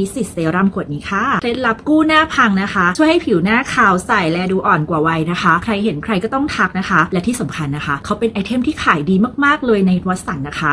นิสิตเซรั่มขวดนี้ค่ะเคล็ดลับกู้หน้าพังนะคะ ช่วยให้ผิวหน้าขาวใสและดูอ่อนกว่าวัยนะคะ ใครเห็นใครก็ต้องทักนะคะ และที่สำคัญนะคะ เขาเป็นไอเทมที่ขายดีมากๆเลยในวัสันนะคะ